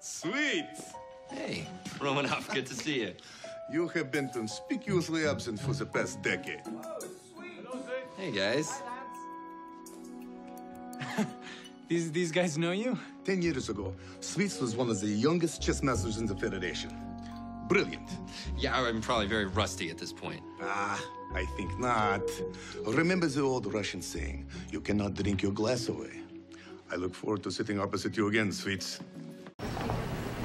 Sweet. Hey, Romanov, good to see you. You have been conspicuously absent for the past decade. Hello, sweet! Hey, guys. These these guys know you? Ten years ago, Sweets was one of the youngest chess masters in the Federation. Brilliant. Yeah, I'm probably very rusty at this point. Ah, I think not. Remember the old Russian saying, you cannot drink your glass away. I look forward to sitting opposite you again, Sweets.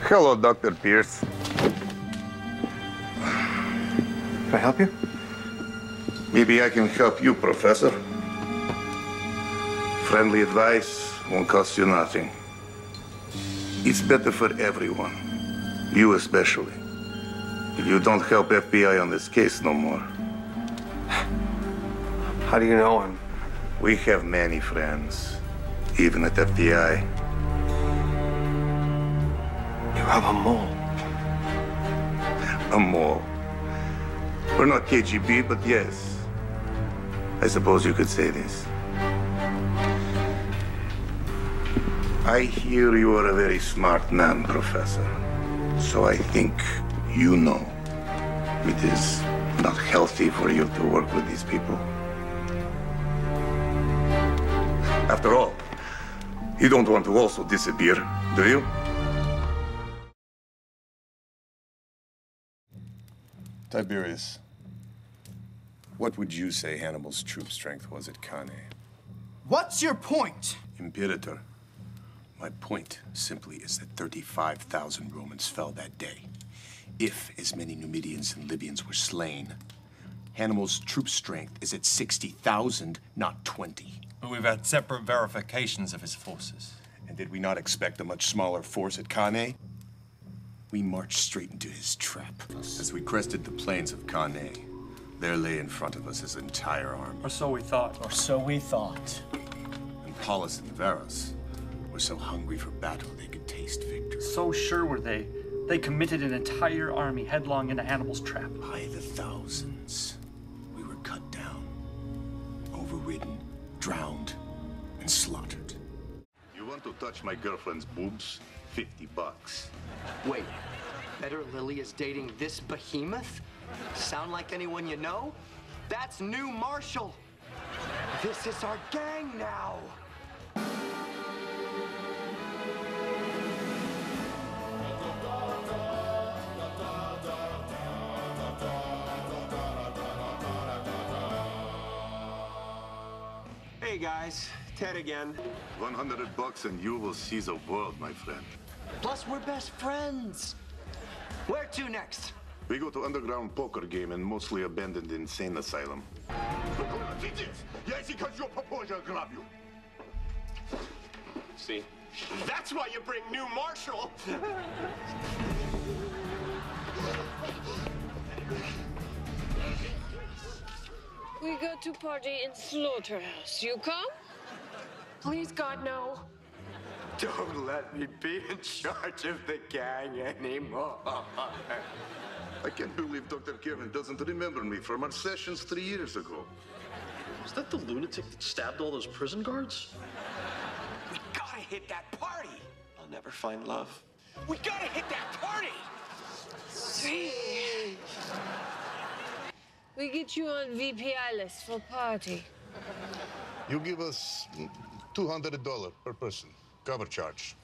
Hello, Dr. Pierce. Can I help you? Maybe I can help you, Professor. Friendly advice won't cost you nothing. It's better for everyone, you especially. If you don't help FBI on this case no more. How do you know him? We have many friends, even at FBI. You have a mole. A mole. We're not KGB, but yes. I suppose you could say this. I hear you are a very smart man, Professor. So I think you know it is not healthy for you to work with these people. After all, you don't want to also disappear, do you? Tiberius, what would you say Hannibal's troop strength was at Cannae? What's your point? Imperator, my point simply is that 35,000 Romans fell that day. If as many Numidians and Libyans were slain, Hannibal's troop strength is at 60,000, not 20. But we've had separate verifications of his forces. And did we not expect a much smaller force at Cannae? We marched straight into his trap. As we crested the plains of Cannae, there lay in front of us his entire army. Or so we thought. Or so we thought. And Paulus and Varus were so hungry for battle they could taste victory. So sure were they. They committed an entire army headlong into Hannibal's trap. By the thousands, we were cut down, overridden, drowned, and slaughtered. You want to touch my girlfriend's boobs? 50 bucks. Wait, Better Lily is dating this behemoth? Sound like anyone you know? That's New Marshall. This is our gang now. Hey guys, Ted again. 100 bucks and you will see the world, my friend. Plus, we're best friends. Where to next? We go to underground poker game in mostly abandoned insane asylum. Yes, because your papoja grab you. See? That's why you bring New Marshall. We go to party in slaughterhouse. You come? Please, God, no. Don't let me be in charge of the gang anymore. I can't believe Dr. Kevin doesn't remember me from our sessions three years ago. Was that the lunatic that stabbed all those prison guards? We gotta hit that party. I'll never find love. We gotta hit that party. Sweet. We get you on VPI list for party. You give us $200 per person, cover charge.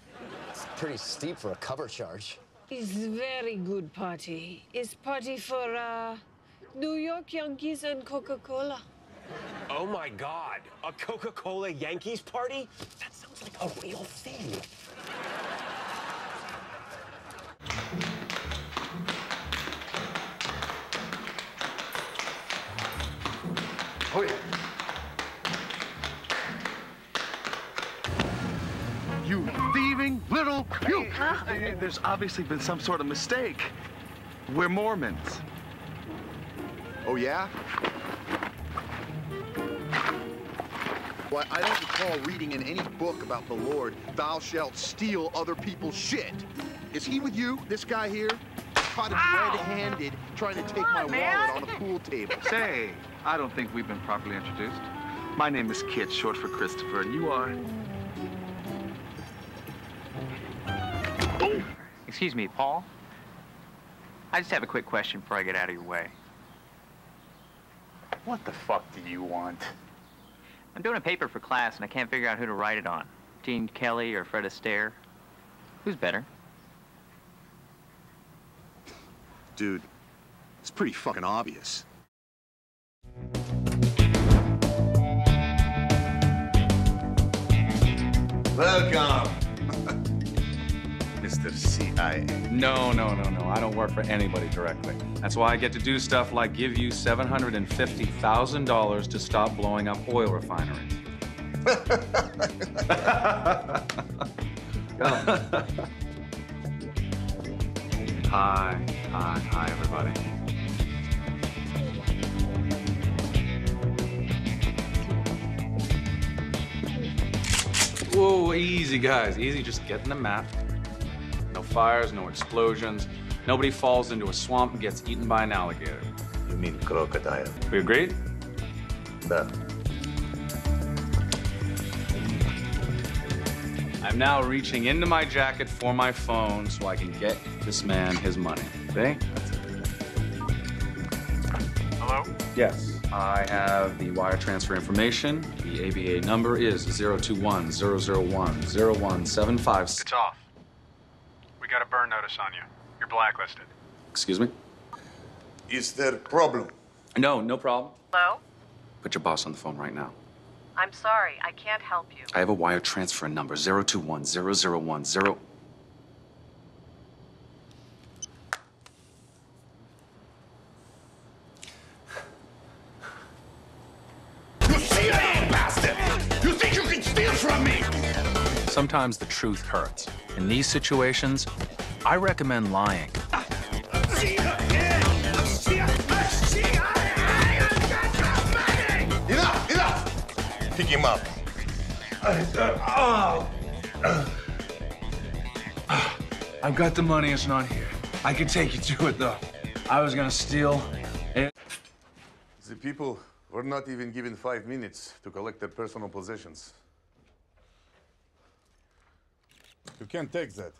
It's pretty steep for a cover charge. It's very good party. It's party for uh, New York Yankees and Coca-Cola. Oh my God, a Coca-Cola Yankees party? That sounds like a real thing. Oh, There's obviously been some sort of mistake. We're Mormons. Oh, yeah? Well, I don't recall reading in any book about the Lord, thou shalt steal other people's shit. Is he with you, this guy here? Caught red-handed trying to take my wallet on a pool table. Say, I don't think we've been properly introduced. My name is Kit, short for Christopher, and you are? Excuse me, Paul? I just have a quick question before I get out of your way. What the fuck do you want? I'm doing a paper for class and I can't figure out who to write it on. Gene Kelly or Fred Astaire. Who's better? Dude, it's pretty fucking obvious. Welcome, Mr. CIA. No, no, no, no. I don't work for anybody directly. That's why I get to do stuff like give you $750,000 to stop blowing up oil refineries. hi, hi, hi, everybody. Whoa, easy, guys. Easy. Just get in the map. No fires, no explosions. Nobody falls into a swamp and gets eaten by an alligator. You mean crocodile? We agreed? Да. I'm now reaching into my jacket for my phone so I can get this man his money. See? Hello? Yes. I have the wire transfer information. The ABA number is 021 001 0175. It's off. We got a burn notice on you. You're blacklisted. Excuse me? Is there a problem? No, no problem. Hello? Put your boss on the phone right now. I'm sorry, I can't help you. I have a wire transfer number 021 001 0. You CIA bastard! You think you can steal from me? Sometimes the truth hurts. In these situations, I recommend lying. Enough! Enough! Pick him up. I've got the money, it's not here. I can take you to it, though. I was gonna steal it. The people were not even given five minutes to collect their personal possessions. You can't take that.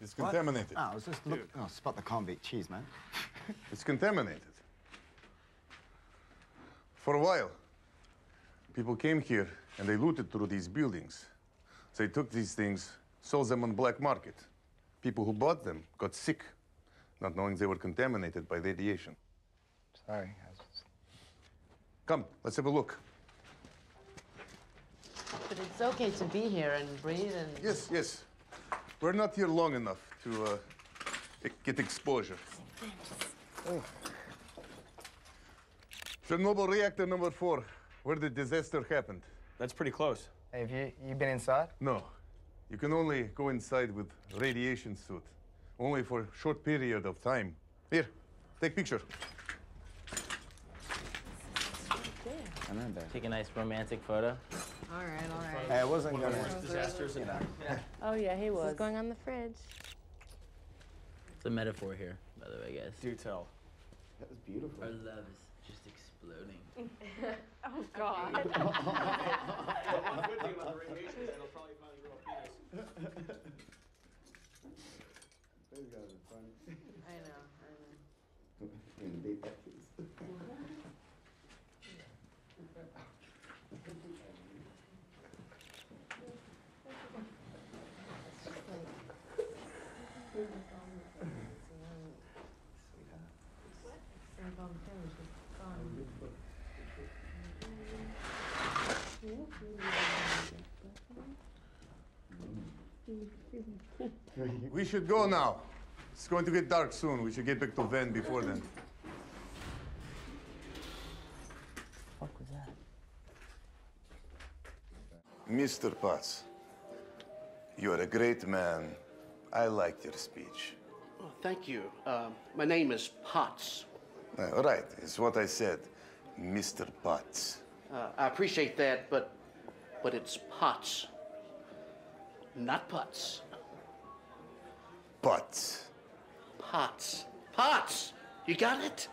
It's What? contaminated. Oh, I was just look. Oh, spot the convict. Cheers, man. It's contaminated. For a while, people came here and they looted through these buildings. They took these things, sold them on black market. People who bought them got sick, not knowing they were contaminated by radiation. Sorry. Come, let's have a look. But it's okay to be here and breathe and. Yes, yes. We're not here long enough to uh, get exposure. Chernobyl reactor number four, where the disaster happened. That's pretty close. Have you you been inside? No. You can only go inside with radiation suit. Only for a short period of time. Here, take picture. Take a nice romantic photo. All right, all right. Hey, I wasn't One of the gonna. worst disasters in Oh yeah, he This was. is going on the fridge. It's a metaphor here, by the way, guys. Do tell. That was beautiful. Our love is just exploding. oh God. I know. I know. We should go now. It's going to get dark soon. We should get back to Van before then. What was that? Mr. Potts, you are a great man. I liked your speech. Oh, thank you. Um, my name is Potts. Uh, right, it's what I said. Mr. Potts. Uh, I appreciate that, but but it's Potts, not Putts. Potts. Potts. Potts. You got it?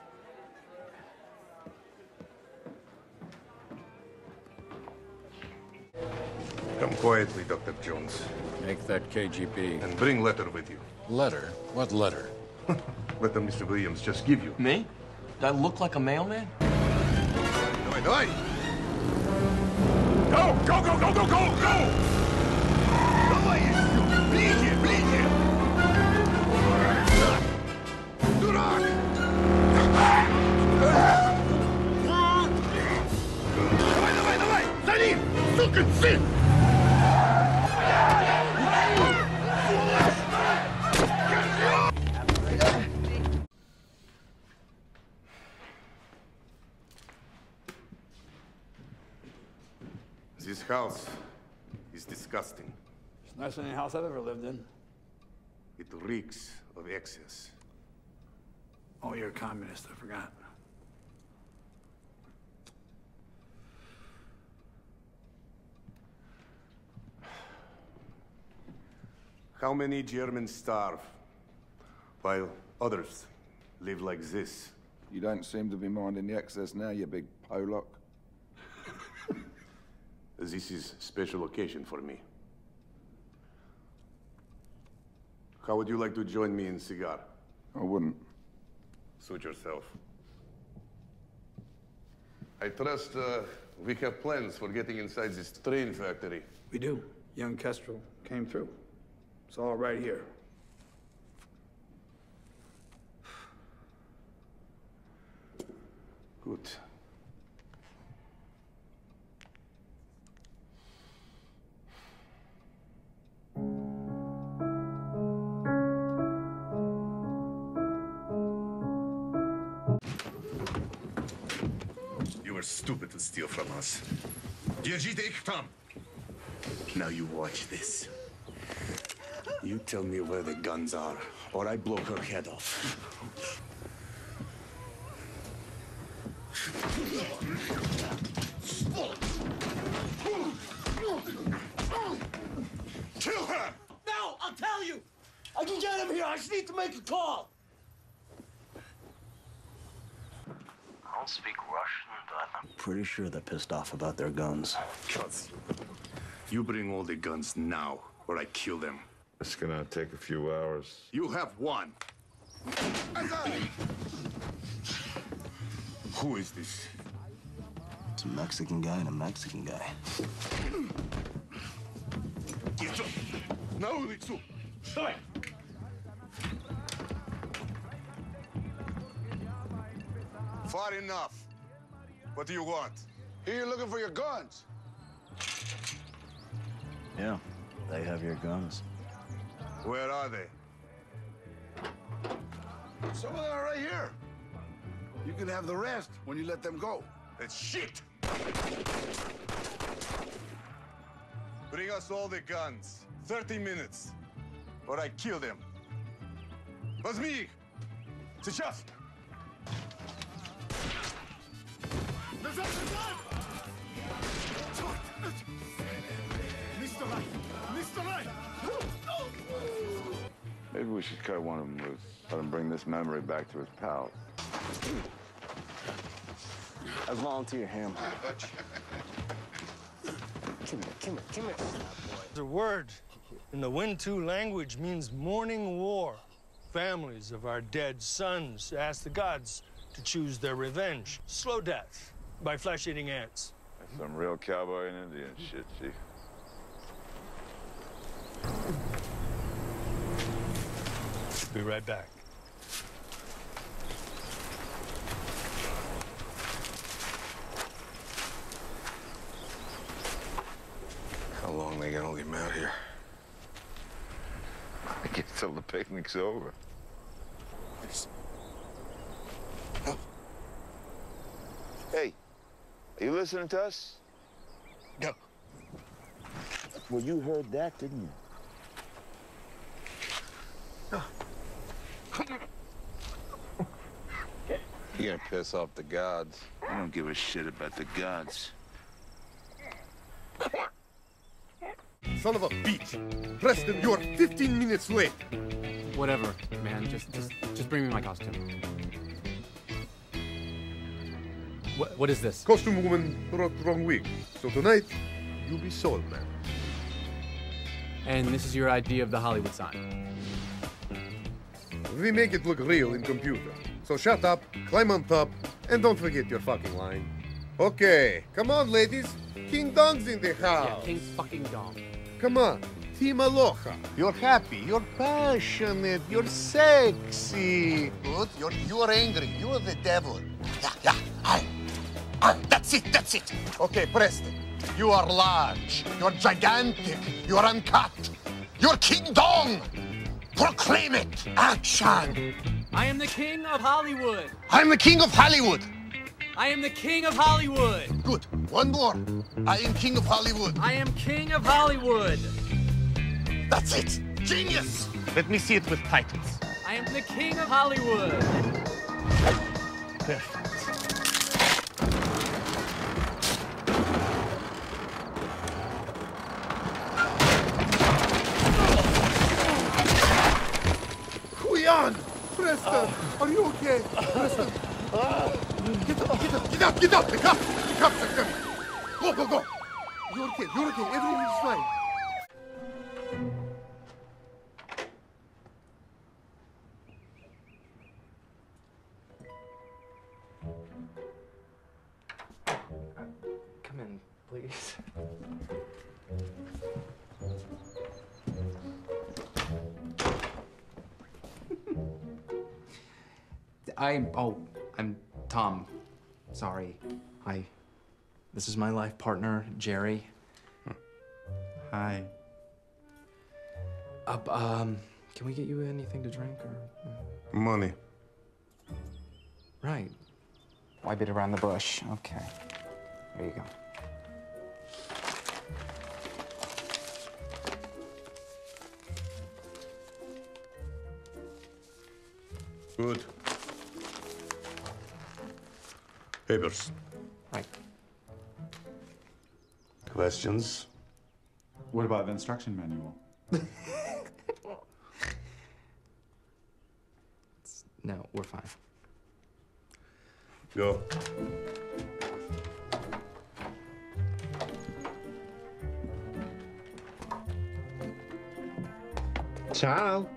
Come quietly, Dr. Jones. Make that KGB. And bring letter with you. Letter? What letter? letter Mr. Williams just give you. Me? Do I look like a mailman? Давай, давай! Go, go, go, go, go, go, go! Давай, ближе, ближе! Дурак! Давай, давай, давай! За ним! Сукин сын! House is disgusting. It's nicer than any house I've ever lived in. It reeks of excess. Oh, you're a communist, I forgot. How many Germans starve while others live like this? You don't seem to be minding the excess now, you big Pollock. This is special occasion for me. How would you like to join me in cigar? I wouldn't. Suit yourself. I trust uh, we have plans for getting inside this train factory. We do. Young Kestrel came through. It's all right here. Good. steal from us. Now you watch this. You tell me where the guns are, or I blow her head off. Kill her! No, I'll tell you! I can get him here. I just need to make a call. I don't speak Russian. I'm pretty sure they're pissed off about their guns. Cuts. You bring all the guns now, or I kill them. It's gonna take a few hours. You have one. Who is this? It's a Mexican guy and a Mexican guy. На улицу! Давай! Far enough. What do you want? Here you're looking for your guns. Yeah, they have your guns. Where are they? Some of them are right here. You can have the rest when you let them go. That's shit! Bring us all the guns. 30 minutes. Or I kill them. Возьми их! Сейчас! Maybe we should cut one of them loose. Let him bring this memory back to his pals. I volunteer him. Come here, come here, come here. The word in the Wintu language means morning war. Families of our dead sons ask the gods to choose their revenge. Slow death by flesh-eating ants. That's some real cowboy and Indian shit, Chief. Be right back. How long they gonna leave him out here? I guess till the picnic's over. Hey, are you listening to us? No. Well, you heard that, didn't you? You're gonna piss off the gods. I don't give a shit about the gods. Son of a bitch! Preston, you're 15 minutes late! Whatever, man. Just, just, just bring me my costume. What, what is this? Costume woman brought wrong wig. So tonight, you'll be sold, man. And this is your idea of the Hollywood sign. We make it look real in computer. So shut up, climb on top, and don't forget your fucking line. Okay, come on, ladies. King Dong's in the house. Yeah, King fucking Dong. Come on, Team Aloha. You're happy, you're passionate, you're sexy. Good. You're you're angry. You're the devil. Yeah, yeah. I, I. That's it. That's it. Okay, Preston. You are large. You're gigantic. You're uncut. You're King Dong. Proclaim it. Action. I am the king of Hollywood. I'm the king of Hollywood. I am the king of Hollywood. Good. One more. I am king of Hollywood. I am king of Hollywood. That's it. Genius. Let me see it with titles. I am the king of Hollywood. Huyan! Preston, uh, are you okay? Preston. uh, Get up, get up, get up, get up! The cops! The cops are coming! Go, go, go! You're okay, you're okay, everything is fine. I oh, I'm Tom. Sorry. Hi. This is my life partner, Jerry. Hi. Uh, um, can we get you anything to drink or? Money. Right. Why beat around the bush? Okay. There you go. Good. Papers. Right. Questions? What about the instruction manual? No, we're fine. Go. Ciao.